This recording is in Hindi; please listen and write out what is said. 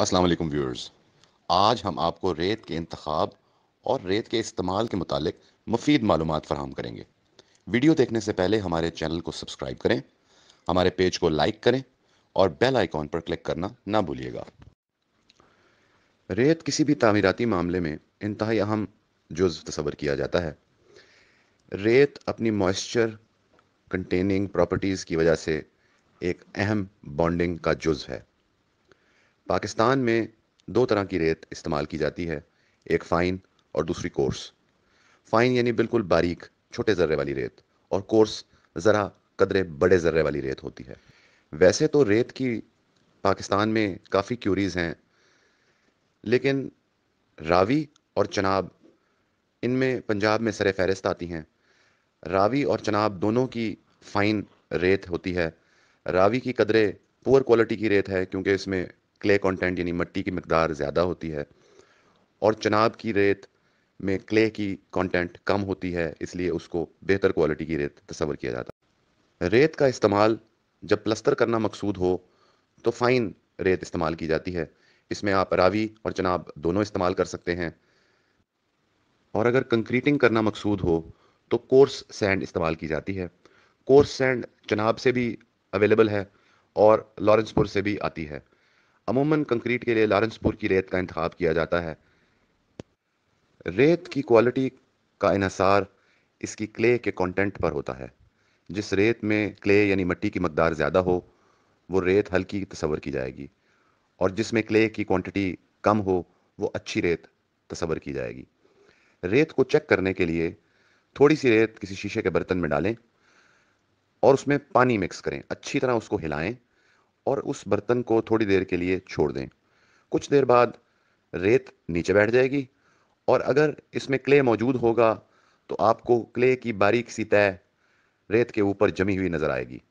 अस्सलाम वालेकुम व्यूअर्स। आज हम आपको रेत के इंतखाब और रेत के इस्तेमाल के मुतालिक मुफीद मालूमात फराहम करेंगे। वीडियो देखने से पहले हमारे चैनल को सब्सक्राइब करें, हमारे पेज को लाइक करें और बेल आइकॉन पर क्लिक करना ना भूलिएगा। रेत किसी भी तामीराती मामले में इंतहाई अहम जुज़ तस्वर किया जाता है। रेत अपनी मॉइस्चर कंटेनिंग प्रॉपर्टीज़ की वजह से एक अहम बॉन्डिंग का जुज़ है। पाकिस्तान में दो तरह की रेत इस्तेमाल की जाती है, एक फ़ाइन और दूसरी कोर्स। फ़ाइन यानी बिल्कुल बारीक, छोटे ज़र्रे वाली रेत, और कोर्स ज़रा कदरे बड़े ज़र्रे वाली रेत होती है। वैसे तो रेत की पाकिस्तान में काफ़ी क्यूरीज़ हैं, लेकिन रावी और चनाब, इनमें पंजाब में सर फहरिस्त आती हैं। रावी और चनाब दोनों की फ़ाइन रेत होती है। रावी की कदरे पुअर क्वालिटी की रेत है, क्योंकि इसमें क्ले कंटेंट यानी मिट्टी की मकदार ज़्यादा होती है और चनाब की रेत में क्ले की कंटेंट कम होती है, इसलिए उसको बेहतर क्वालिटी की रेत तस्वर किया जाता है। रेत का इस्तेमाल जब प्लस्तर करना मकसूद हो तो फ़ाइन रेत इस्तेमाल की जाती है। इसमें आप रावी और चनाब दोनों इस्तेमाल कर सकते हैं। और अगर कंक्रीटिंग करना मकसूद हो तो कोर्स सैंड इस्तेमाल की जाती है। कोर्स सैंड चनाब से भी अवेलेबल है और लॉरेंसपुर से भी आती है। अमूमन कंक्रीट के लिए लारेंसपुर की रेत का इंतखब किया जाता है। रेत की क्वालिटी का इसार इसकी क्ले के कंटेंट पर होता है। जिस रेत में क्ले यानी मिट्टी की मकदार ज़्यादा हो, वो रेत हल्की तस्वर की जाएगी और जिसमें क्ले की क्वांटिटी कम हो, वो अच्छी रेत तस्वर की जाएगी। रेत को चेक करने के लिए थोड़ी सी रेत किसी शीशे के बर्तन में डालें और उसमें पानी मिक्स करें। अच्छी तरह उसको हिलाएँ और उस बर्तन को थोड़ी देर के लिए छोड़ दें। कुछ देर बाद रेत नीचे बैठ जाएगी और अगर इसमें क्ले मौजूद होगा तो आपको क्ले की बारीक सी तय रेत के ऊपर जमी हुई नज़र आएगी।